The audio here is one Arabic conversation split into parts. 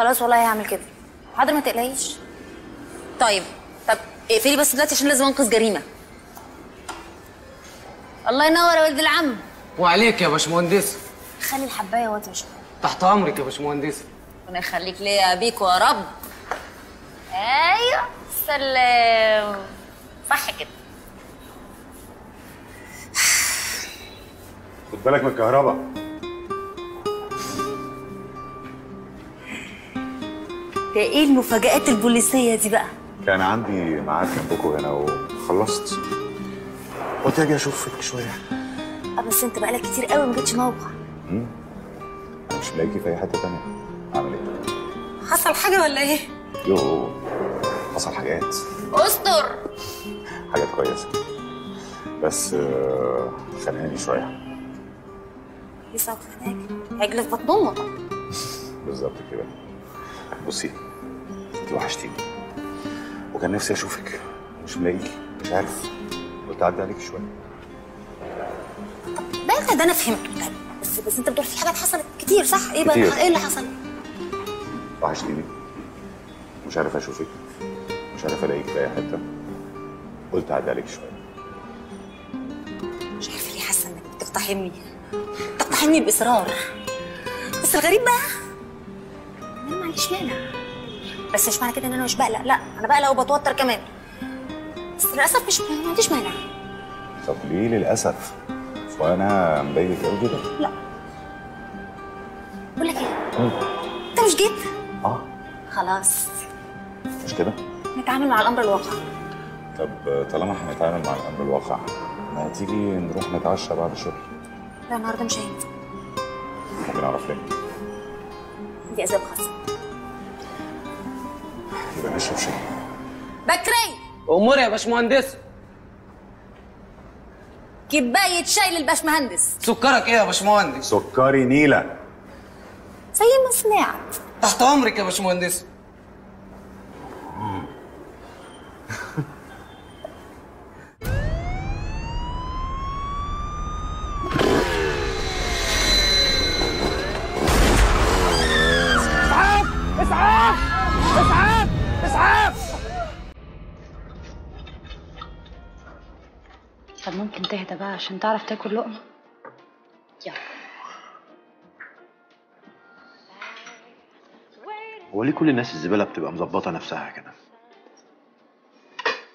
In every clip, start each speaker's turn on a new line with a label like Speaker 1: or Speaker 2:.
Speaker 1: خلاص والله هعمل كده. حاضر ما تقلقيش. طيب طب اقفلي بس دلوقتي عشان لازم انقذ جريمة. الله ينور يا ولد العم.
Speaker 2: وعليك يا باشمهندس.
Speaker 1: خلي الحباية وطش
Speaker 2: تحت أمرك يا باشمهندس.
Speaker 1: ربنا يخليك ليا يا بيكو يا رب. أيوه سلام. صح كده.
Speaker 3: خد بالك من الكهرباء.
Speaker 1: ده إيه المفاجآت البوليسية دي بقى؟
Speaker 3: كان عندي ميعاد جنبكم هنا وخلصت. قلت أجي اشوفك شوية.
Speaker 1: آه بس انت بقالك كتير قوي ما جيتش موقع.
Speaker 3: أنا مش ملاقيكي في أي حتة تانية. أعمل إيه؟
Speaker 1: حصل حاجة ولا إيه؟
Speaker 3: يو حصل حاجات.
Speaker 1: أستر.
Speaker 3: حاجات كويسة. بس آه، خانقاني شوية.
Speaker 1: لسه هناك عجل في بطن أمك
Speaker 3: بالظبط كده. بصي انت وحشتيني. وكان نفسي أشوفك. مش ملاقيكي. مش عارف. قلت أعدي عليك شوية.
Speaker 1: ده ده أنا فهمت بس بس أنت بتقول في حاجات حصلت كتير صح؟ إيه بقى. إيه اللي حصل؟
Speaker 3: وحشتيني. مش عارف أشوفك. مش عارف ألاقيك في أي حتة. قلت أعدي عليك شوية.
Speaker 1: مش عارفة ليه حاسة إنك بتقتحمني. بتقتحمني باصرار بس الغريب بقى عنديش مانع. بس مش معنى كده إن أنا مش بقلق. لا أنا بقلق وبتوتر كمان. بس للأسف مش ما عنديش مانع.
Speaker 3: طب ليه للأسف؟ وأنا مضايقك قوي كده.
Speaker 1: لا. بقول لك إيه؟ أنت مش جيت؟
Speaker 3: آه.
Speaker 1: خلاص.
Speaker 3: مش كده؟
Speaker 1: نتعامل مع الأمر الواقع.
Speaker 3: طب طالما هنتعامل مع الأمر الواقع ما تيجي نروح نتعشى بعد الشغل؟
Speaker 1: لا النهارده مش هينفع.
Speaker 3: ممكن أعرف ليه.
Speaker 1: دي أسباب خاصة.
Speaker 3: يبقى نشرب شاي
Speaker 1: بكري.
Speaker 2: امور يا باشمهندس.
Speaker 1: كوبايه شاي للباشمهندس.
Speaker 2: سكرك إيه يا باشمهندس؟
Speaker 3: سكري نيلة.
Speaker 1: زي ما سمعت.
Speaker 2: تحت أمرك يا باشمهندس.
Speaker 4: بقى عشان تعرف تاكل لقمة. يلا.
Speaker 5: هو ليه كل الناس الزبالة بتبقى مظبطة نفسها كده؟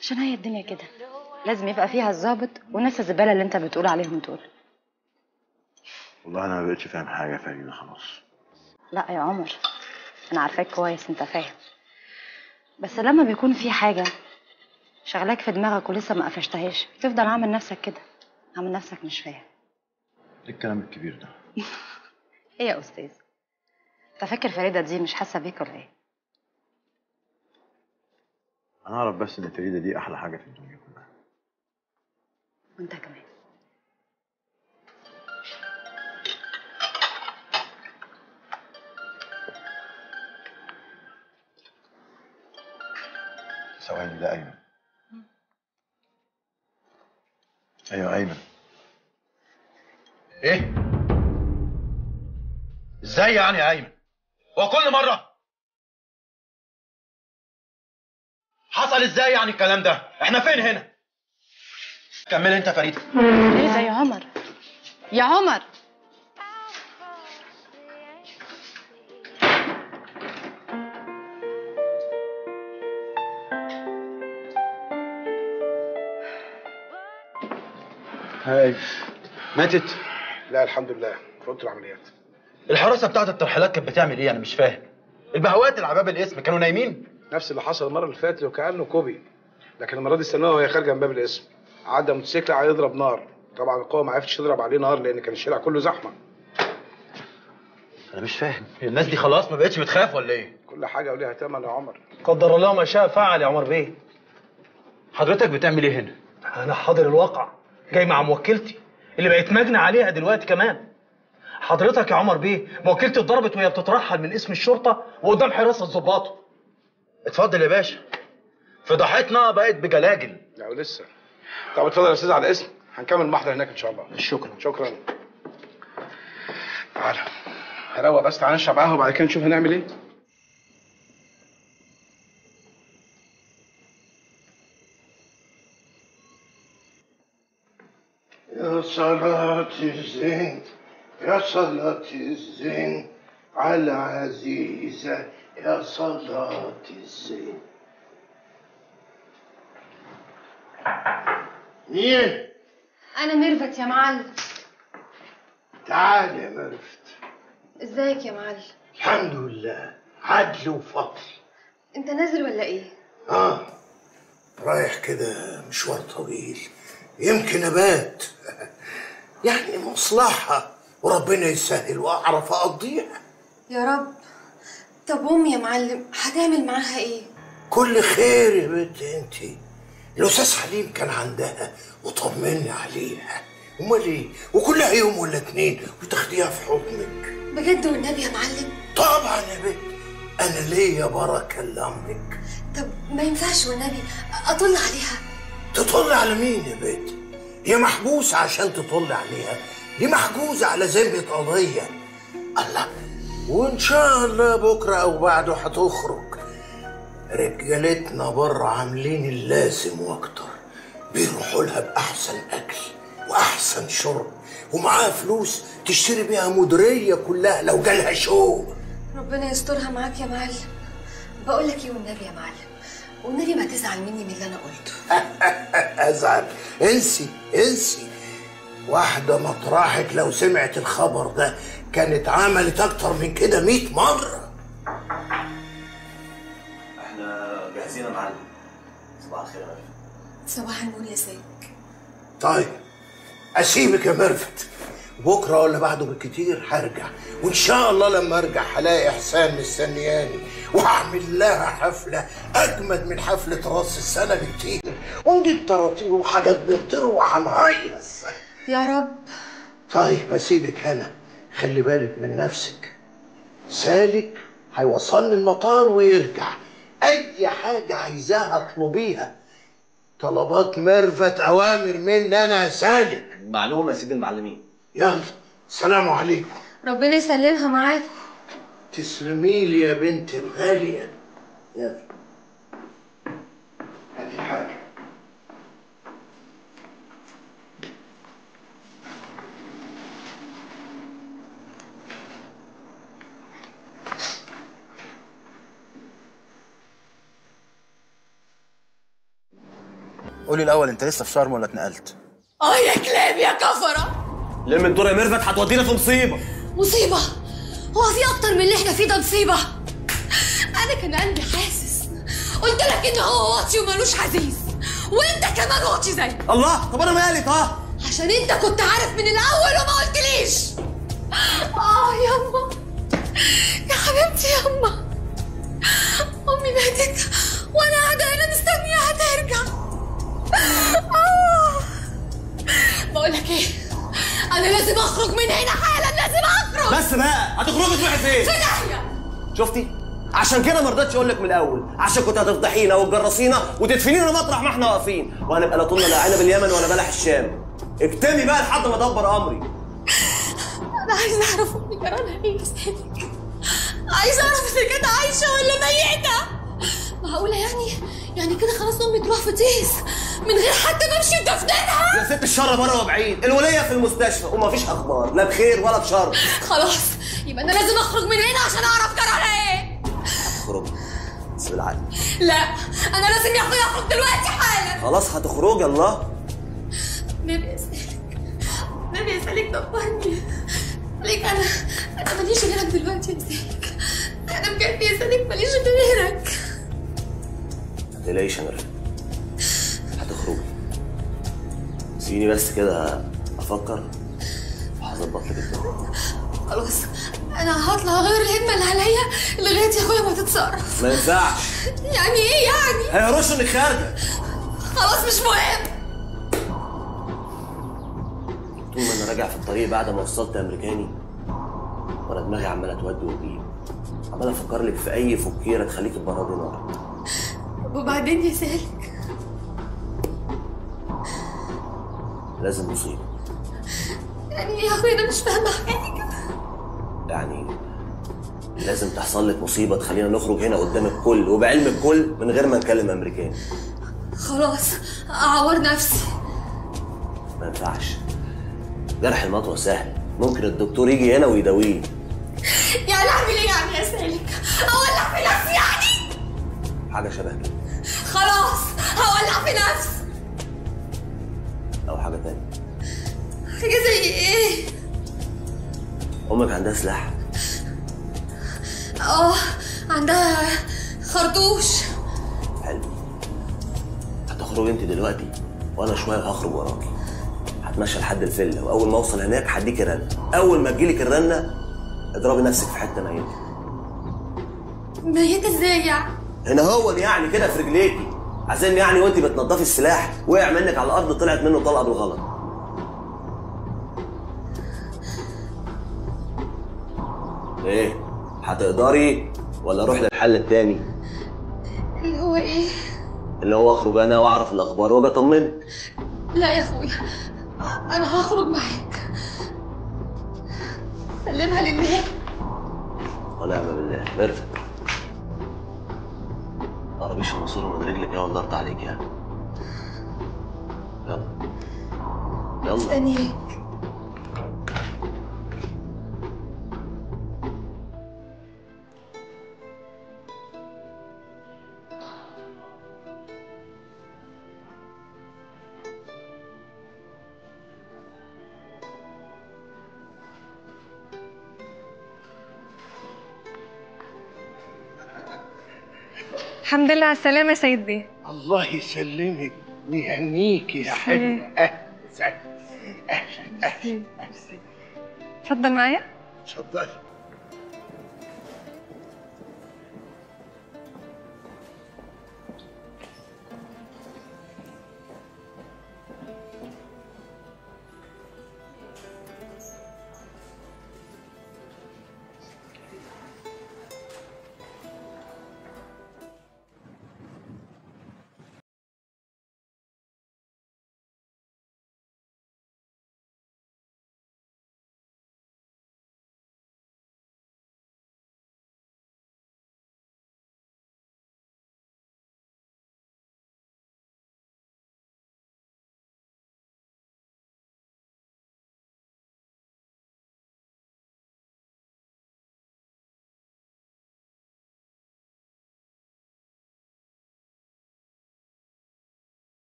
Speaker 4: عشان هي الدنيا كده. لازم يبقى فيها الظابط وناس الزبالة اللي انت بتقول عليهم دول.
Speaker 5: والله أنا ما بقتش فاهم حاجة فريده خلاص.
Speaker 4: لا يا عمر أنا عارفاك كويس أنت فاهم. بس لما بيكون في حاجة شغلاك في دماغك ولسه ما قفشتهاش تفضل عامل نفسك كده. عامل نفسك مش فاهم.
Speaker 5: إيه الكلام الكبير ده؟
Speaker 4: إيه يا أستاذ؟ أنت فاكر فريدة دي مش حاسة بيك ولا إيه؟
Speaker 5: أنا أعرف بس إن فريدة دي أحلى حاجة في الدنيا كلها.
Speaker 4: وأنت كمان.
Speaker 5: ثواني ده أيمن. أيوه أيمن.
Speaker 6: إيه؟ إزاي يعني يا ايمن هو كل مرة حصل إزاي يعني الكلام ده؟ إحنا فين هنا؟ كمل أنت يا فريدة.
Speaker 4: إيه ده يا عمر؟ يا عمر!
Speaker 5: هاي. ماتت.
Speaker 7: لا الحمد لله. في اوضه العمليات.
Speaker 6: الحراسة بتاعت الترحيلات كانت بتعمل إيه؟ أنا مش فاهم. البهوات اللي على باب الاسم كانوا نايمين؟
Speaker 7: نفس اللي حصل المرة اللي فاتت وكأنه كوبي. لكن المرة دي استنوها وهي خارجة من باب الاسم. عدى موتوسيكل عليه يضرب نار. طبعا القوة ما عرفتش تضرب عليه نار لأن كان الشارع كله زحمة.
Speaker 6: أنا مش فاهم. الناس دي خلاص ما بقتش بتخاف ولا إيه؟
Speaker 7: كل حاجة وليها ثمن يا عمر.
Speaker 8: قدر الله ما شاء فعل يا عمر بيه.
Speaker 6: حضرتك بتعمل إيه هنا؟
Speaker 8: أنا حاضر الواقع. جاي مع موكلتي. اللي بقيت مجني عليها دلوقتي كمان. حضرتك يا عمر بيه موكلتي اتضربت وهي بتترحل من اسم الشرطة وقدام حراسة ظباطه
Speaker 6: اتفضل يا باشا. فضحتنا بقت بجلاجل.
Speaker 7: لا ولسه. طب اتفضل يا أستاذ على الاسم. هنكمل المحضر هناك إن شاء الله.
Speaker 6: شكرا.
Speaker 7: شكرا. تعالى هروق بس تعالى نشرب قهوة وبعد كده نشوف هنعمل إيه
Speaker 9: يا صلاة الزين يا صلاة الزين. على عزيزة يا صلاة الزين. مين؟
Speaker 10: أنا ميرفت يا معلم.
Speaker 9: تعال يا مرفت
Speaker 10: إزيك يا معلم؟
Speaker 9: الحمد لله. عدل وفضل.
Speaker 10: أنت نازل ولا إيه؟
Speaker 9: آه. رايح كده مشوار طويل. يمكن أبات. يعني مصلحة. وربنا يسهل وأعرف أقضيها.
Speaker 10: يا رب. طب امي يا معلم هتعمل معاها إيه؟
Speaker 9: كل خير يا بنت أنتي. الأستاذ حليم كان عندها وطمني عليها. أمال إيه؟ وكلها يوم ولا اتنين وتاخديها في حضنك.
Speaker 10: بجد والنبي يا معلم؟
Speaker 9: طبعا يا بنت. أنا ليا بركة لأمك.
Speaker 10: طب ما ينفعش والنبي أطل عليها.
Speaker 9: تطل على مين يا بنت؟ هي محبوسه عشان تطل عليها. دي محجوزة على ذمه قضية. الله. وإن شاء الله بكرة أو بعده هتخرج. رجالتنا بره عاملين اللازم وأكتر. بيروحوا لها بأحسن أكل وأحسن شرب ومعاها فلوس تشتري بيها مديرية كلها لو جالها شوق.
Speaker 10: ربنا يسترها معاك يا معلم. بقول لك إيه والنبي يا معلم. والنبي ما تزعل مني من اللي أنا قلته.
Speaker 9: أزعل. انسي انسي. واحدة مطرحك لو سمعت الخبر ده. كانت عملت أكتر من كده مئة مرة.
Speaker 11: إحنا جاهزين يا معلم. صباح الخير يا معلم
Speaker 10: صباح النور يا سيد
Speaker 9: طيب أسيبك يا مرفت بكرة ولا بعده بالكتير هرجع. وإن شاء الله لما أرجع هلاقي إحسان مستنياني. وهعمل لها حفلة أجمد من حفلة راس السنة بكتير. ونجيب طراطير وحاجات بتطير وهنهيص
Speaker 10: يا رب.
Speaker 9: طيب أسيبك أنا خلي بالك من نفسك. سالك هيوصلني المطار ويرجع. أي حاجة عايزاها اطلبيها طلبات مرفت أوامر مني أنا يا سالك
Speaker 11: معلومة يا سيدي المعلمين.
Speaker 9: يلا سلام عليكم.
Speaker 10: ربنا يسلمها معاك.
Speaker 9: تسلمي لي يا بنت الغالية. يلا. هاتي حاجة
Speaker 6: قولي الأول أنت لسه في شرم ولا اتنقلت؟
Speaker 12: آه يا كلاب يا كفرة.
Speaker 11: لم الدور يا ميرفت هتودينا في مصيبة.
Speaker 12: مصيبة؟ هو في أكتر من اللي إحنا فيه ده مصيبة. أنا كان قلبي حاسس. قلت لك إن هو واطي ومالوش عزيز. وأنت كمان واطي زيه.
Speaker 11: الله! طب أنا مالي طه
Speaker 12: عشان أنت كنت عارف من الأول وما قلتليش. آه
Speaker 11: ما رضيتش أقول لك من الأول. عشان كنت هتفضحينا وتجرسينا وتدفنينا مطرح ما إحنا واقفين. وهنبقى لا طولنا لا عنب اليمن ولا بلح الشام. اكتمي بقى لحد ما ادبر أمري.
Speaker 12: أنا عايزة أعرف أمي جرالها يا سيدك عايزة أعرف إذا كانت عايشة ولا ميتة. معقولة يعني يعني كده خلاص أمي تروح في تيس. من غير حتى ما ودفنها
Speaker 11: يا ست الشر بره وبعيد. الولية في المستشفى. ومفيش أخبار. لا بخير ولا بشر.
Speaker 12: خلاص يبقى أنا لازم أخرج من هنا عشان أعرف جرالها
Speaker 11: بس بالعقل
Speaker 12: لا أنا لازم يا أخويا أخرج دلوقتي حالا.
Speaker 11: خلاص هتخرجي الله.
Speaker 12: سالك نبي يا سالك دبرني. سالك أنا. أنا ماليش غيرك دلوقتي يا سالك أنا بجد يا سالك ماليش غيرك.
Speaker 11: ما تقلقيش يا مريم هتخرجي. سيبيني بس كده أفكر وهظبط لك الدنيا.
Speaker 12: خلاص. أنا هطلع أغير الهدمه اللي عليا لغاية يا أخويا ما تتصرف.
Speaker 11: ما ينفعش.
Speaker 12: يعني إيه يعني؟
Speaker 11: هيرش انك خارجة.
Speaker 12: خلاص مش مهم.
Speaker 11: طول ما أنا راجع في الطريق بعد ما وصلت أمريكاني وأنا دماغي عمالة تودي وتجيب. عمال أفكر لك في أي فكيرة تخليك تبردي نار
Speaker 12: وبعدين يا سالك
Speaker 11: لازم مصيبه
Speaker 12: يعني يا أخويا أنا مش فاهمة حاجة.
Speaker 11: يعني لازم تحصل لك مصيبة تخلينا نخرج هنا قدام الكل وبعلم الكل من غير ما نكلم امريكاني
Speaker 12: خلاص أعور نفسي.
Speaker 11: ما ينفعش. جرح المطوة سهل. ممكن الدكتور يجي هنا ويداويه.
Speaker 12: يعني اعمل إيه يعني يا سالك؟ أولع في نفسي يعني؟
Speaker 11: حاجة شبه كده.
Speaker 12: خلاص هولع في نفسي.
Speaker 11: أو حاجة تانية.
Speaker 12: حاجة زي إيه؟
Speaker 11: أمك عندها سلاح؟
Speaker 12: آه عندها خرطوش.
Speaker 11: حلو. هتخرج انت دلوقتي وأنا شوية هخرج وراكي. هتمشى لحد الفيلا وأول ما أوصل هناك هديكي رنة. أول ما تجيلك الرنة اضربي نفسك في حتة ميتة.
Speaker 12: ميت إزاي يعني؟
Speaker 11: هنا هو يعني كده في رجليكي. عشان يعني وانت بتنضفي السلاح وقع منك على الأرض طلعت منه طلقة بالغلط. إيه؟ هتقدري ولا أروح للحل التاني؟
Speaker 12: اللي هو إيه؟
Speaker 11: اللي هو اخرج أنا واعرف الاخبار واجي اطمنك.
Speaker 12: لا يا اخويا أنا هخرج معاك. سلمها لله.
Speaker 11: ونعم بالله ميرفت قربيش الماسوره من رجلك يا والله أرضى عليك يعني. يلا. يلا.
Speaker 12: مستنياك
Speaker 13: الحمد لله على السلامة يا سيد بيه
Speaker 9: الله يسلمك ويهنيك يا حلوة. أهلا أهلا أهلا
Speaker 13: اتفضل معايا.
Speaker 9: اتفضلي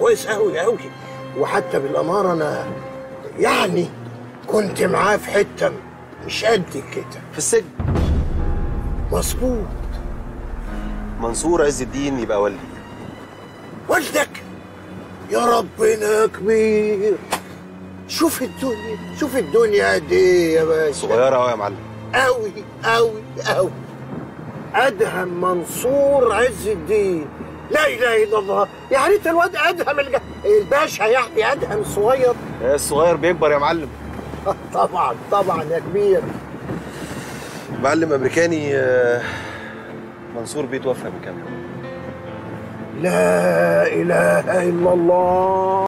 Speaker 9: كويس قوي قوي وحتى بالاماره أنا يعني كنت معاه في حتة مش قد كده.
Speaker 14: في السجن.
Speaker 9: مظبوط.
Speaker 14: منصور عز الدين يبقى والدي.
Speaker 9: والدك؟ يا ربنا كبير. شوف الدنيا شوف الدنيا قد إيه يا باشا.
Speaker 14: صغيرة قوي يا معلم.
Speaker 9: قوي قوي قوي أدهم منصور عز الدين. لا إله إلا الله. يعني أنت الواد أدهم الج... الباشا يعني أدهم صغير.
Speaker 14: الصغير بيكبر يا معلم.
Speaker 9: طبعا طبعا يا كبير.
Speaker 14: معلم أمريكاني آه، منصور بيه توفى من كام يوم.
Speaker 15: لا إله إلا الله.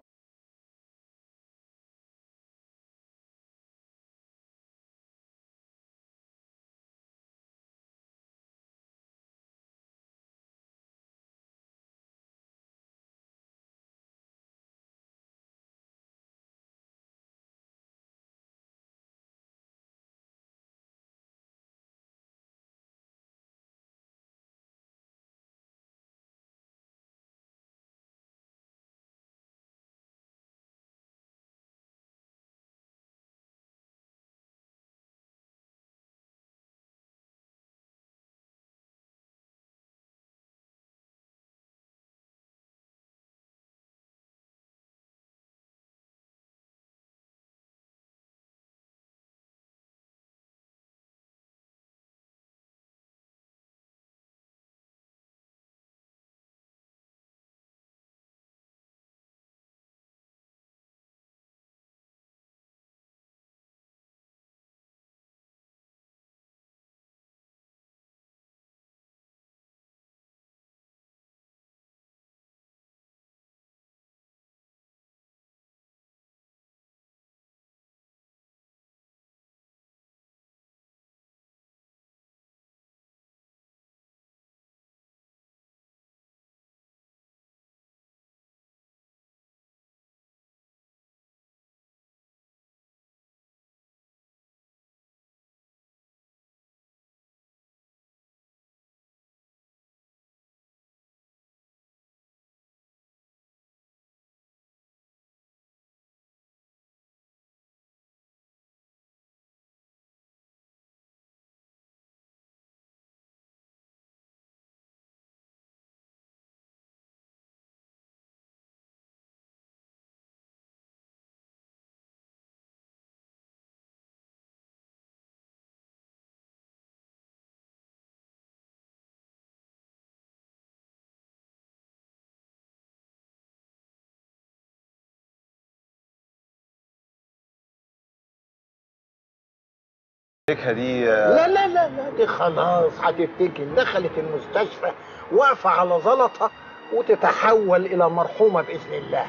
Speaker 14: الشركة دي
Speaker 15: لا لا لا لا دي خلاص هتتكل دخلت المستشفى واقفة على زلطة وتتحول إلى مرحومة بإذن الله.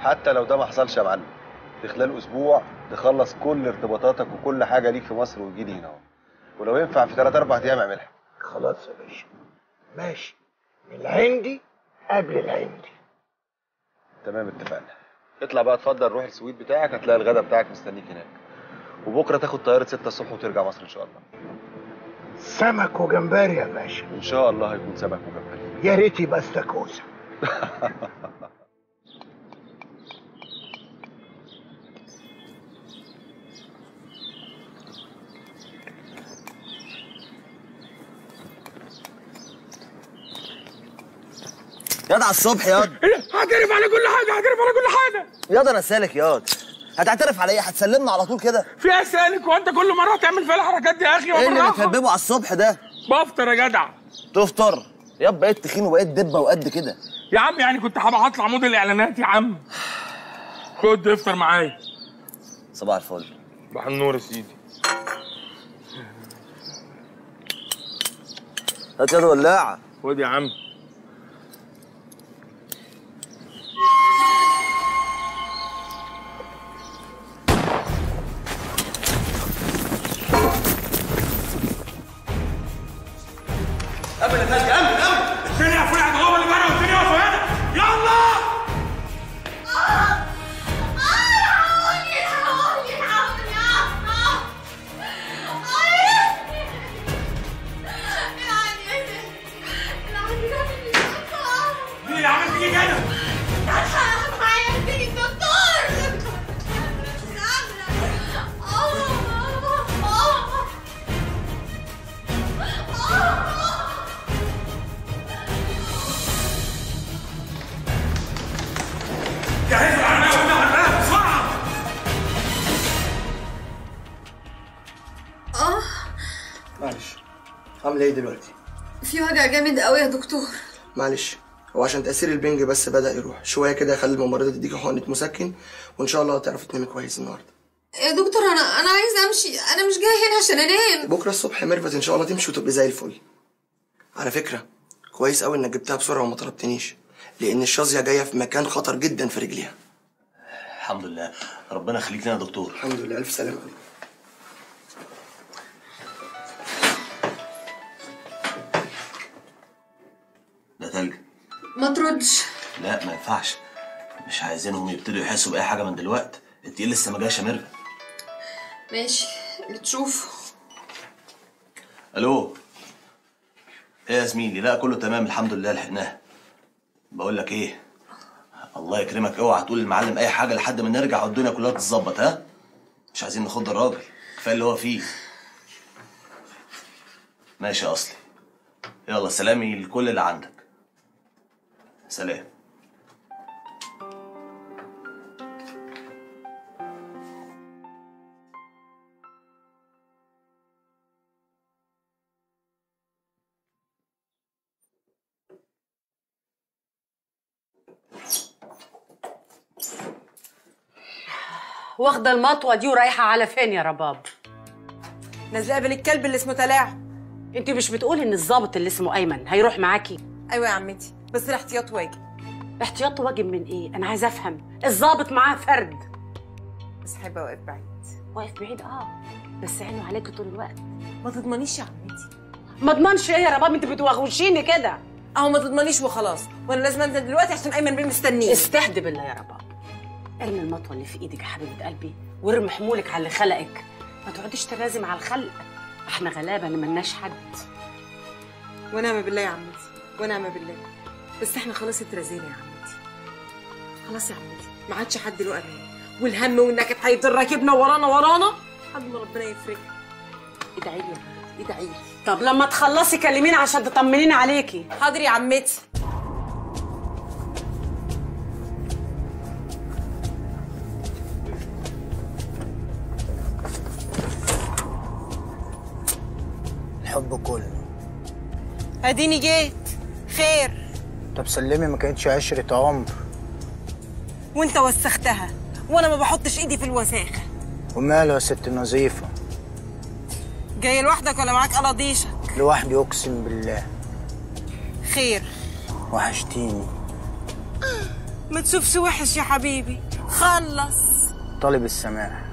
Speaker 14: حتى لو ده ما حصلش يا معلم في خلال أسبوع تخلص كل ارتباطاتك وكل حاجة ليك في مصر وتجي لي هنا أهو. ولو ينفع في 3 4 أيام أعملها.
Speaker 15: خلاص يا باشا. ماشي. العندي قبل العندي
Speaker 14: تمام اتفقنا. اطلع بقى اتفضل روح السويت بتاعك هتلاقي الغدا بتاعك مستنيك هناك. وبكرة تاخد طيارة 6 الصبح وترجع مصر إن شاء الله.
Speaker 15: سمك وجمبري يا باشا.
Speaker 14: إن شاء الله هيكون سمك وجمبري.
Speaker 15: يا ريت يبقى استاكوزا.
Speaker 11: ياض على الصبح ياض
Speaker 16: هعترف على كل حاجة هعترف على كل حاجة.
Speaker 11: ياض أنا سالك ياض هتعترف على إيه هتسلمنا على طول كده؟
Speaker 16: في اسالك وانت كل مرة تعمل فيها الحركات دي يا أخي
Speaker 11: إيه اللي. بتهببه على الصبح ده؟
Speaker 16: بفطر يا جدع.
Speaker 11: تفطر. ياض بقيت تخين وبقيت دبة وقد كده.
Speaker 16: يا عم يعني كنت هبقى هطلع موديل اعلانات يا عم. خد افطر معايا.
Speaker 11: صباح الفل.
Speaker 16: صباح النور يا سيدي.
Speaker 11: هات ياض ولاعه
Speaker 16: خد يا عم.
Speaker 17: معلش. عامله إيه دلوقتي؟
Speaker 12: في وجع جامد قوي يا دكتور.
Speaker 17: معلش. هو عشان تأثير البنج بس بدأ يروح. شوية كده يخلي الممرضه تديكي حقنة مسكن وإن شاء الله هتعرفي تنامي كويس النهارده.
Speaker 12: يا دكتور أنا أنا عايزه أمشي. أنا مش جاية هنا عشان أنام.
Speaker 17: بكرة الصبح ميرفت إن شاء الله تمشي وتبقي زي الفل. على فكرة كويس قوي إنك جبتها بسرعة وما طلبتنيش لأن الشظية جاية في مكان خطر جدا في رجليها.
Speaker 11: الحمد لله. ربنا يخليك لنا يا دكتور.
Speaker 17: الحمد لله. ألف سلامة عليك.
Speaker 10: ما تردش.
Speaker 11: لا ما ينفعش. مش عايزينهم يبتدوا يحسوا بأي حاجة من دلوقتي. التقيل لسه ما جاش يا ميرفت.
Speaker 10: ماشي اللي تشوفه
Speaker 11: ألو؟ إيه يا زميلي؟ لا كله تمام الحمد لله لحقناها بقول لك إيه؟ الله يكرمك اوعى تقول للمعلم أي حاجة لحد ما نرجع والدنيا كلها تتظبط ها؟ مش عايزين نخض الراجل. كفاية اللي هو فيه. ماشي يا أصلي. يلا سلامي لكل اللي عندك. سلام.
Speaker 18: واخدة المطوة دي ورايحة على فين يا رباب؟
Speaker 19: نازلة قبل الكلب اللي اسمه تلاع
Speaker 18: انت مش بتقولي ان الظابط اللي اسمه أيمن هيروح معاكي؟
Speaker 19: أيوه يا عمتي. بس الاحتياط واجب.
Speaker 18: احتياط واجب من إيه؟ أنا عايزه أفهم. الظابط معاه فرد.
Speaker 19: بس هيبقى واقف بعيد.
Speaker 18: واقف بعيد؟ آه. بس عينه عليكي طول الوقت.
Speaker 19: ما تضمنيش يا عمتي.
Speaker 18: ما اضمنش إيه يا رباب؟ أنت بتوغوشيني كده.
Speaker 19: أهو ما تضمنيش وخلاص. وأنا لازم أنزل دلوقتي عشان أيمن بيه مستنيه
Speaker 18: استهدي بالله يا رباب. ارمي المطوة اللي في إيدك يا حبيبة قلبي وارمي حمولك على اللي خلقك. ما تقعديش ترازم على الخلق. إحنا غلابة اللي ملناش حد.
Speaker 19: ونعم بالله يا عمتي. ونعم بالله. بس إحنا خلاص اترزينا يا عمتي. خلاص يا عمتي. ما عادش حد له أمان. والهم والنكد هيفضل راكبنا ورانا ورانا؟ لحد ما ربنا يفرجها ادعي لي ادعي لي.
Speaker 18: طب لما تخلصي كلميني عشان تطمنيني عليكي.
Speaker 19: حاضر يا عمتي.
Speaker 20: الحب كله.
Speaker 19: أديني جيت. خير.
Speaker 20: طب سلمي ما كانتش عشرة عمر.
Speaker 19: وانت وسختها وأنا ما بحطش ايدي في الوساخه
Speaker 20: وماله يا ست نظيفة؟
Speaker 19: جاي لوحدك ولا معاك قلاضيشك
Speaker 20: لوحدي أقسم بالله.
Speaker 19: خير.
Speaker 20: وحشتيني.
Speaker 19: ما تشوفش وحش يا حبيبي. خلص.
Speaker 20: طالب السماح.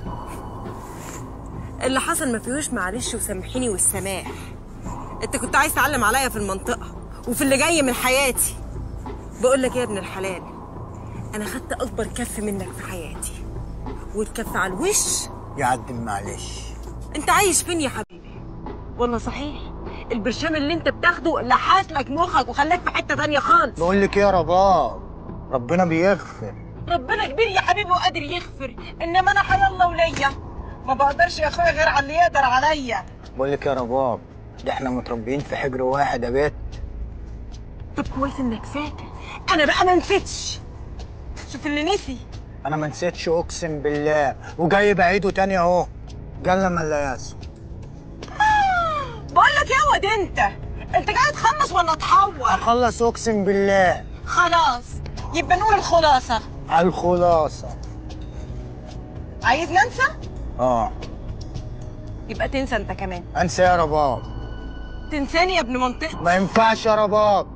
Speaker 19: اللي حصل ما فيهوش معلش وسامحيني والسماح. انت كنت عايز تعلم عليا في المنطقة وفي اللي جاي من حياتي. بقول لك يا ابن الحلال؟ أنا خدت أكبر كف منك في حياتي. والكف على الوش؟
Speaker 20: يعدم معلش.
Speaker 19: أنت عايش فين يا حبيبي؟ والله صحيح. البرشام اللي أنت بتاخده لحس لك مخك وخلاك في حتة تانية خالص.
Speaker 20: بقول لك إيه يا رباب؟ ربنا بيغفر.
Speaker 19: ربنا كبير يا حبيبي وقادر يغفر. إنما أنا حي الله وليا. ما بقدرش يا أخويا غير على اللي يقدر عليا.
Speaker 20: بقول لك يا رباب ده إحنا متربيين في حجر واحد يا بت
Speaker 19: طب كويس إنك فاكر. أنا بقى ما نسيتش. شوف اللي نسي.
Speaker 20: أنا ما نسيتش أقسم بالله. وجاي بعيده تاني أهو. جل ما لا ياسو
Speaker 19: بقول لك يا واد أنت. أنت جاي تخلص ولا تحور؟
Speaker 20: أخلص أقسم بالله.
Speaker 19: خلاص. يبقى نقول
Speaker 20: الخلاصة. الخلاصة.
Speaker 19: عايز ننسى
Speaker 20: آه.
Speaker 19: يبقى تنسى أنت كمان.
Speaker 20: أنسى يا رباب.
Speaker 19: تنساني يا ابن منطقه
Speaker 20: ما ينفعش يا رباب.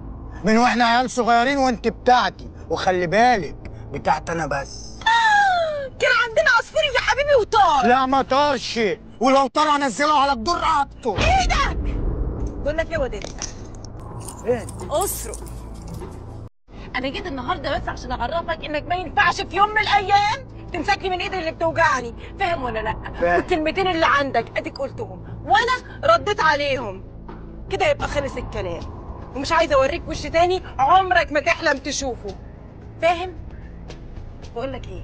Speaker 20: من وإحنا عيال صغيرين وانت بتاعتي. وخلي بالك بتاعتي أنا بس.
Speaker 19: كان عندنا عصفور يا حبيبي وطار.
Speaker 20: لا ما طارش. ولو طار انزله على الجدور رقبته.
Speaker 19: إيدك! بقول لك يا واد انت
Speaker 20: إيه
Speaker 19: أسرق. أنا جيت النهارده بس عشان أعرفك إنك ما ينفعش في يوم من الأيام تمسكني من إيدي اللي بتوجعني فاهم ولا لأ؟
Speaker 20: فاهم.
Speaker 19: الكلمتين اللي عندك أديك قلتهم. وأنا رديت عليهم. كده يبقى خلص الكلام. ومش عايزة أوريك وش تاني عمرك ما تحلم تشوفه. فاهم؟ بقول لك إيه؟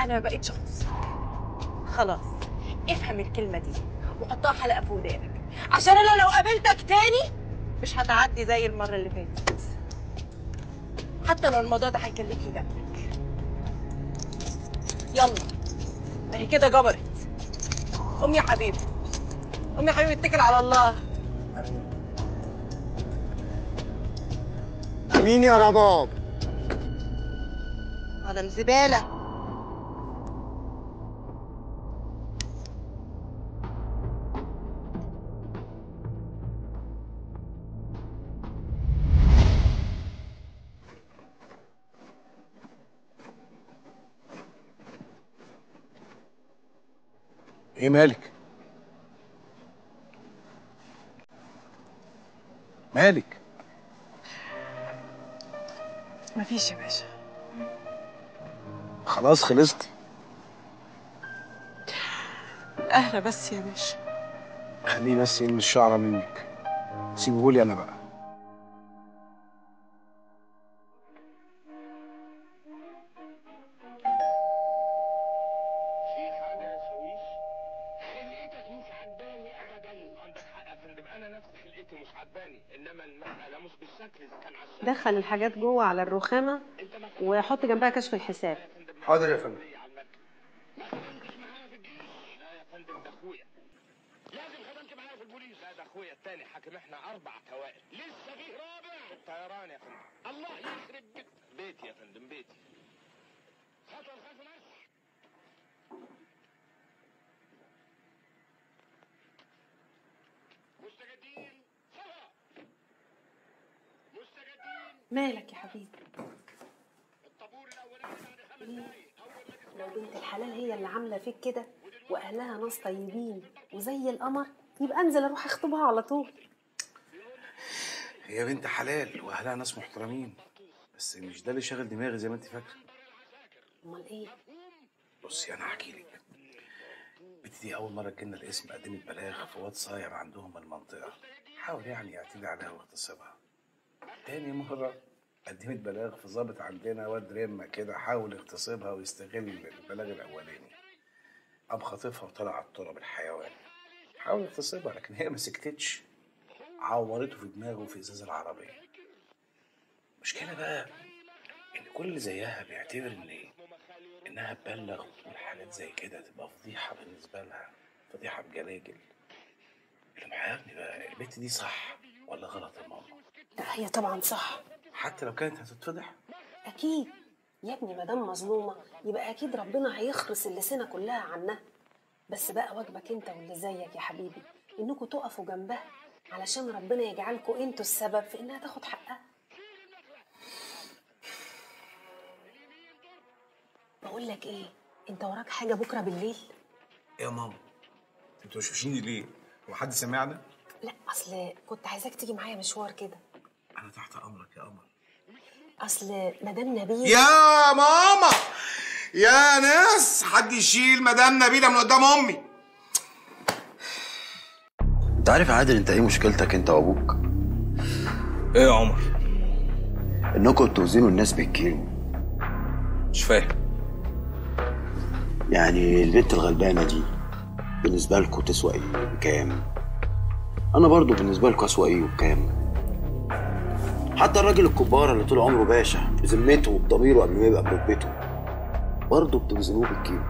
Speaker 19: أنا ما بقتش اخصك خلاص افهم الكلمة دي وحطها حلقه في ودانك. عشان أنا لو قابلتك تاني مش هتعدي زي المرة اللي فاتت. حتى لو الموضوع ده هيكلفني دمك. يلا. ما هي كده جبرت. قوم يا حبيبي. قوم يا حبيبي اتكل على الله.
Speaker 20: مين يا رباب؟
Speaker 19: مدام زبالة
Speaker 7: إيه مالك؟ مالك؟
Speaker 19: مفيش يا باشا.
Speaker 7: خلاص خلصت.
Speaker 19: أهلا بس يا باشا.
Speaker 7: خليه بس يلمس الشعره منك. سيبهولي أنا بقى.
Speaker 21: دخل الحاجات جوه على الرخامة وحط جنبها كشف الحساب.
Speaker 7: حاضر يا فندم
Speaker 22: اخويا التاني حاكم إحنا أربع توائم لسه فيه رابع الطيران يا فندم الله يخرب بيت بيتي يا فندم بيتي خطوه الخلف مصر مستجدين صفا مستجدين
Speaker 23: مالك يا حبيبي لو بنت الحلال هي اللي عامله فيك كده واهلها ناس طيبين وزي القمر يبقى أنزل أروح أخطبها على طول.
Speaker 7: هي بنت حلال وأهلها ناس محترمين بس مش ده اللي شاغل دماغي زي ما أنت فاكرة.
Speaker 23: أمال إيه؟
Speaker 7: بصي أنا هحكي لك. بنتي دي أول مرة جينا الاسم قدمت بلاغ في واد صاير عندهم المنطقة. حاول يعني يعتدي عليها واغتصبها تاني مرة قدمت بلاغ في ظابط عندنا واد رمة كده حاول يغتصبها ويستغل البلاغ الأولاني. قام خاطفها وطلع على التراب الحيوان. حاول يغتصبها لكن هي ما سكتتش. عورته في دماغه في إزاز العربية. المشكلة بقى إن كل اللي زيها بيعتبر إن إنها تبلغ وتقول حاجات زي كده تبقى فضيحة بالنسبة لها فضيحة بجلاجل. اللي محيرني بقى البت دي صح ولا غلط يا ماما؟
Speaker 23: لا هي طبعا صح.
Speaker 7: حتى لو كانت هتتفضح؟
Speaker 23: أكيد. يا ابني ما دام مظلومة يبقى أكيد ربنا هيخرس اللسانه كلها عنها. بس بقى واجبك أنت واللي زيك يا حبيبي انكم تقفوا جنبها علشان ربنا يجعلكم أنتوا السبب في إنها تاخد حقها. بقول لك إيه أنت وراك حاجة بكرة بالليل؟
Speaker 7: إيه يا ماما؟ أنتوا وشوشيني ليه؟ هو حد سمعنا؟
Speaker 23: لا أصل كنت عايزاك تيجي معايا مشوار كده.
Speaker 7: أنا تحت أمرك يا قمر.
Speaker 23: أصل مدام نبيل.
Speaker 6: يا ماما! يا ناس! حد يشيل مدام نبيله من قدام أمي.
Speaker 5: أنت عارف يا عادل أنت إيه مشكلتك أنت وأبوك؟
Speaker 22: إيه يا عمر؟
Speaker 5: إنكم توزنوا الناس بالكيلو.
Speaker 22: مش فاهم.
Speaker 5: يعني البنت الغلبانة دي بالنسبة لكم تسوى إيه؟ بكام؟ أنا برضو بالنسبة لكم أسوى إيه وبكام؟ حتى الراجل الكبار اللي طول عمره باشا بذمته وبضميره قبل ما يبقى بركبته برضه بتوزنوه بالكيلو.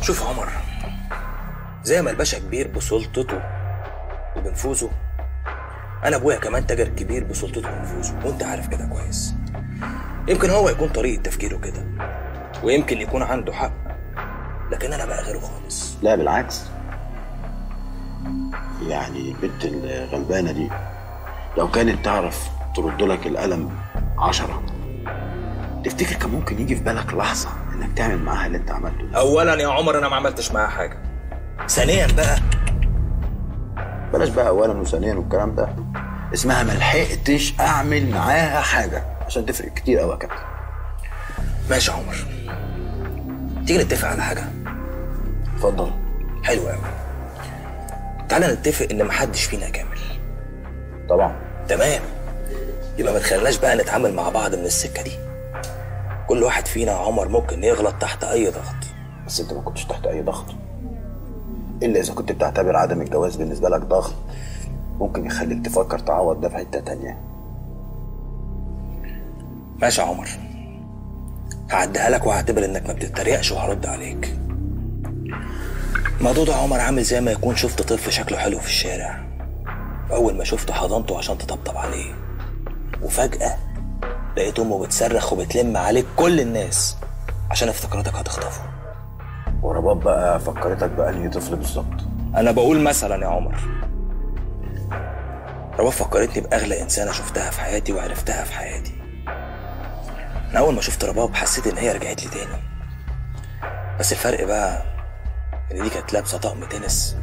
Speaker 22: شوف عمر زي ما الباشا كبير بسلطته وبنفوذه أنا أبويا كمان تاجر كبير بسلطته وبنفوذه وأنت عارف كده كويس. يمكن هو يكون طريقة تفكيره كده ويمكن يكون عنده حق لكن أنا بقى غيره خالص.
Speaker 5: لا بالعكس. يعني البنت الغلبانة دي لو كانت تعرف ترد لك القلم عشرة تفتكر كان ممكن يجي في بالك لحظة إنك تعمل معاها اللي أنت عملته ده؟
Speaker 22: اولا يا عمر أنا ما عملتش معاها حاجة. ثانيا بقى.
Speaker 5: بلاش بقى اولا وثانيا والكلام ده. اسمها ما لحقتش أعمل معاها حاجة عشان تفرق كتير قوي يا كابتن.
Speaker 22: ماشي يا عمر. تيجي نتفق على حاجة؟
Speaker 5: اتفضل.
Speaker 22: حلو قوي تعالى نتفق إن محدش فينا كامل.
Speaker 5: طبعا.
Speaker 22: تمام. يبقى ما تخليناش بقى نتعامل مع بعض من السكة دي. كل واحد فينا يا عمر ممكن يغلط تحت أي ضغط.
Speaker 5: بس أنت ما كنتش تحت أي ضغط. إلا إذا كنت بتعتبر عدم الجواز بالنسبة لك ضغط ممكن يخليك تفكر تعوض ده في حتة تانية.
Speaker 22: ماشي يا عمر. هعديها لك وهعتبر إنك ما بتتريقش وهرد عليك. الموضوع ده عمر عامل زي ما يكون شفت طفل شكله حلو في الشارع. أول ما شفته حضنته عشان تطبطب عليه. وفجأة لقيت أمه بتصرخ وبتلم عليك كل الناس عشان افتكرتك هتخطفه.
Speaker 5: ورباب بقى فكرتك بأنهي طفل بالظبط؟
Speaker 22: أنا بقول مثلا يا عمر رباب فكرتني بأغلى إنسانة شفتها في حياتي وعرفتها في حياتي. أنا أول ما شفت رباب حسيت إن هي رجعت لي تاني. بس الفرق بقى إن دي كانت لابسة طقم تنس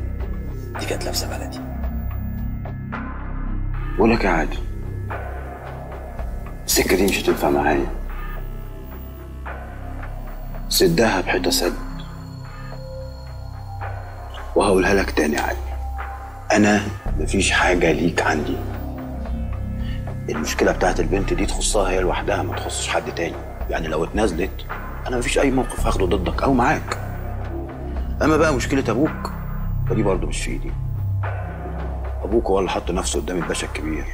Speaker 22: دي كانت لابسة بلدي.
Speaker 11: بقول لك يا عادل. السكة دي مش هتنفع معايا. سدها بحيطة سد. وهقولها لك تاني يا عادل. أنا مفيش حاجة ليك عندي. المشكلة بتاعت البنت دي تخصها هي لوحدها ما تخصش حد تاني. يعني لو اتنازلت أنا مفيش أي موقف هاخده ضدك أو معاك. أما بقى مشكلة أبوك فدي برضه مش في إيدي. أبوك هو اللي حط نفسه قدام الباشا الكبير.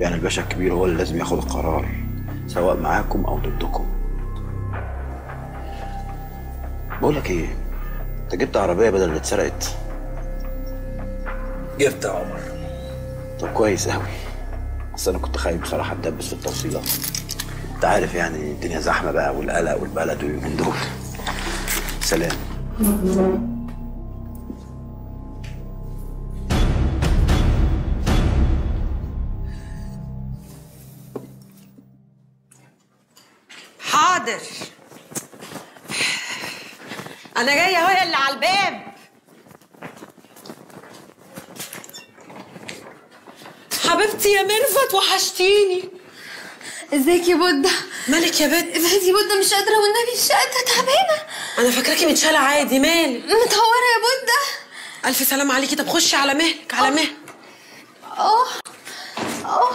Speaker 11: يعني الباشا الكبير هو اللي لازم ياخد القرار سواء معاكم أو ضدكم. بقول لك إيه أنت جبت عربية بدل اللي اتسرقت؟
Speaker 22: جبت يا عمر.
Speaker 11: طب كويس قوي بس أنا كنت خايف بصراحة أتدبس في التوصيلات أنت عارف يعني الدنيا زحمة بقى والقلق والبلد واليومين دول. سلام.
Speaker 10: أنا جاية اهو يا اللي على الباب. حبيبتي يا ميرفت وحشتيني.
Speaker 12: ازيك يا بودة؟
Speaker 10: مالك يا بنت؟
Speaker 12: ابعدي بودة مش قادرة والنبي الشقة تعبانة.
Speaker 10: أنا فاكراكي متشالة عادي مالك
Speaker 12: متهورة يا بودة.
Speaker 10: ألف سلام عليكي. طب خشي على مهلك على مهلك.
Speaker 12: آه آه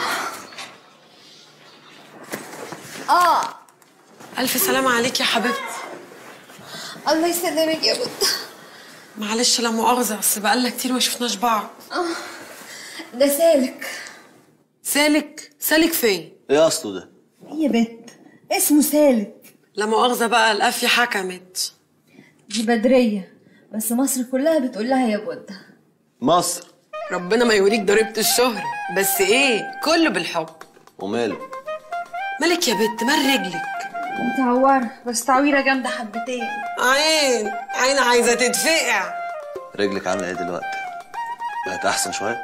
Speaker 12: آه
Speaker 10: ألف سلام عليكي يا حبيبتي.
Speaker 12: الله يسلمك يا بودة
Speaker 10: معلش لا مؤاخذة بس بقالنا كتير ما شفناش بعض.
Speaker 12: آه ده سالك.
Speaker 10: سالك؟ سالك فين؟
Speaker 11: إيه اصله ده؟
Speaker 12: يا بت اسمه سالك.
Speaker 10: لا مؤاخذة بقى القافية حكمت.
Speaker 12: دي بدرية بس مصر كلها بتقول لها يا بودة
Speaker 11: مصر.
Speaker 10: ربنا ما يوريك ضريبة الشهرة بس إيه؟ كله بالحب.
Speaker 11: وماله؟
Speaker 10: مالك يا بت مال رجلك؟
Speaker 12: متعورة بس تعويرة جامدة حبتين.
Speaker 10: عين عين عايزة تتفقع.
Speaker 11: رجلك عاملة إيه دلوقتي؟ بقت أحسن شوية؟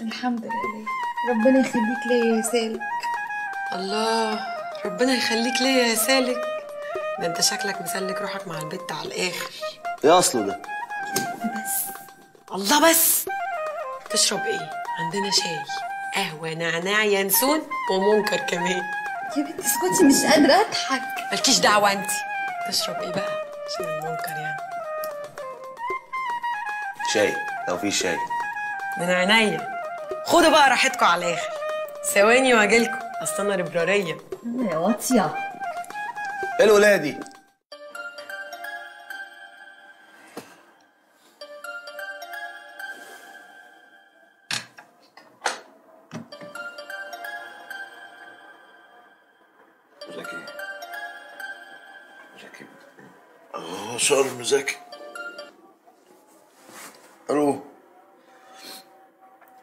Speaker 12: الحمد لله. ربنا يخليك ليا يا سالك.
Speaker 10: الله ربنا يخليك ليا يا سالك. ده أنت شكلك مسلك روحك مع البت على الآخر.
Speaker 11: إيه أصله ده؟
Speaker 10: الله بس. تشرب إيه؟ عندنا شاي. قهوة نعناع ينسون ومنكر كمان.
Speaker 12: يا بنت اسكتي مش قادرة أضحك.
Speaker 10: مالكيش دعوة انت تشرب إيه بقى عشان المنكر يعني.
Speaker 11: شاي لو في شاي.
Speaker 10: من عينيا. خدوا بقى راحتكم على الآخر. ثواني وأجيلكم. اصل أنا ربرارية
Speaker 12: يا واطية.
Speaker 11: إيه الولايه دي
Speaker 5: زكي ألو.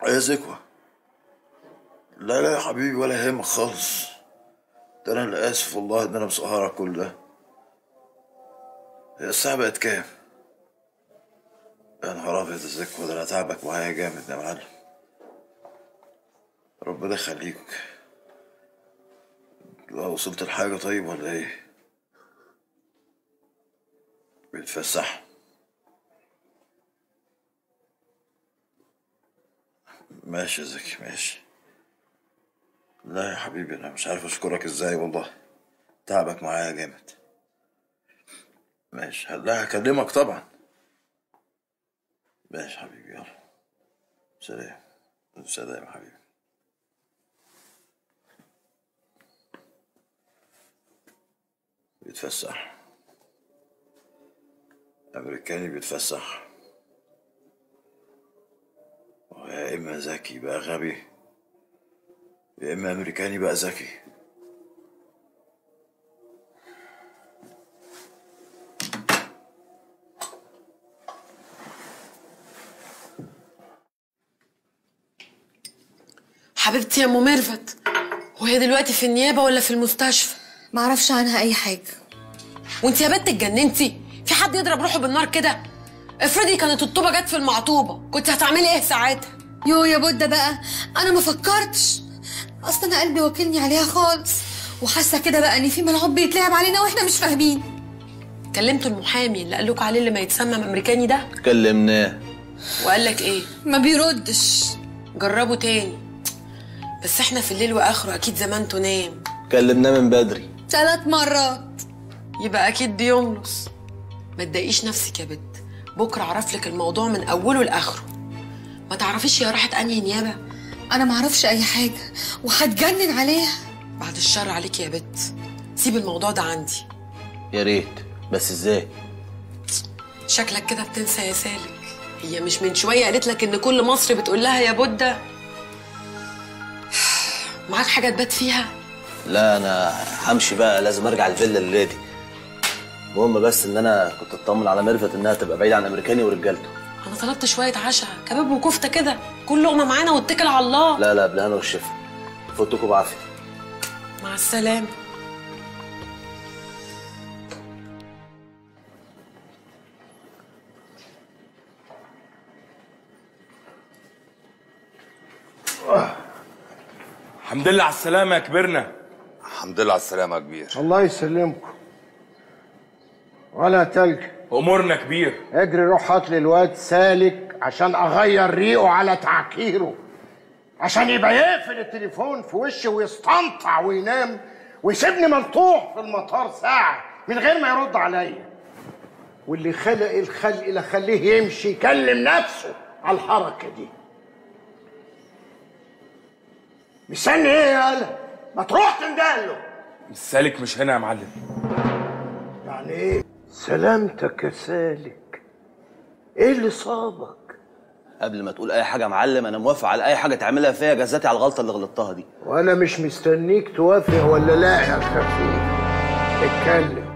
Speaker 5: يا زكوة؟ لا لا يا حبيبي ولا يهمك خالص. ده أنا اللي آسف والله ان أنا مسهرك كل ده. هي الساعة بقت كام؟ يا نهار أبيض يا زكوة ده أنا تعبك معايا جامد يا معلم. ربنا يخليك. وصلت لحاجة طيب ولا إيه؟ بتفسح ماشي يا زكي ماشي. لا يا حبيبي أنا مش عارف أشكرك إزاي والله. تعبك معايا جامد. ماشي لا هكلمك طبعا. ماشي حبيبي يلا. سلام. سلام يا حبيبي. بيتفسح أمريكاني بيتفسح. يا إما ذكي بقى غبي يا إما أمريكاني بقى ذكي.
Speaker 10: حبيبتي يا أم ميرفت وهي دلوقتي في النيابة ولا في المستشفى؟
Speaker 12: معرفش عنها أي حاجة.
Speaker 10: وانت يا بنت اتجننتي؟ في حد يضرب روحه بالنار كده؟ افرضي كانت الطوبة جت في المعطوبة كنت هتعملي إيه ساعتها؟
Speaker 12: يو يا بودة بقى أنا ما فكرتش. أصلا أنا قلبي واكلني عليها خالص. وحاسة كده بقى إن في ملعوب بيتلعب علينا وإحنا مش فاهمين.
Speaker 10: كلمتوا المحامي اللي قال لكم عليه اللي ما يتسمم أمريكاني ده؟
Speaker 11: كلمناه.
Speaker 10: وقال لك إيه؟
Speaker 12: ما بيردش.
Speaker 10: جربوا تاني. بس إحنا في الليل وآخره أكيد زمانته نام
Speaker 11: كلمناه من بدري.
Speaker 12: ثلاث مرات.
Speaker 10: يبقى أكيد بيملص ما تضايقيش نفسك يا بت بكرة اعرف لك الموضوع من أوله لآخره. ما تعرفيش هي راحت أنهي نيابة؟
Speaker 12: أنا ما أعرفش أي حاجة. وهتجنن عليها.
Speaker 10: بعد الشر عليك يا بت سيب الموضوع ده عندي.
Speaker 11: يا ريت. بس إزاي؟
Speaker 10: شكلك كده بتنسى يا سالك هي مش من شوية قالت لك إن كل مصر بتقول لها يا بودة. معاك حاجة تبات فيها؟
Speaker 11: لا أنا همشي بقى. لازم أرجع الفيلا الليلة دي المهم بس إن أنا كنت أطمن على ميرفت إنها تبقى بعيدة عن أمريكاني ورجالته.
Speaker 10: أنا طلبت شوية عشاء كباب وكفتة كده كل لقمة معانا واتكل على الله.
Speaker 11: لا لا بالهنا والشفا فوتكم بعافية.
Speaker 10: مع السلامة.
Speaker 16: الحمد لله على السلامة يا كبرنا
Speaker 14: الحمد لله على السلامة يا كبير.
Speaker 15: الله يسلمكم. ولا تلج.
Speaker 16: أمورنا كبير
Speaker 15: اجري روح هات لي الواد سالك عشان أغير ريقه على تعكيره. عشان يبقى يقفل التليفون في وشي ويستنطع وينام ويسيبني ملطوع في المطار ساعة من غير ما يرد عليا. واللي خلق الخلق اللي خليه يمشي يكلم نفسه على الحركة دي. مستني إيه يا قلق ما تروح تندهله
Speaker 16: السالك مش هنا يا معلم.
Speaker 15: يعني إيه؟ سلامتك يا سالك. إيه اللي صابك؟
Speaker 11: قبل ما تقول أي حاجة يا معلم أنا موافق على أي حاجة تعملها فيا جزاتي على الغلطة اللي غلطتها دي.
Speaker 15: وأنا مش مستنيك توافق ولا لا يا خفيف اتكلم.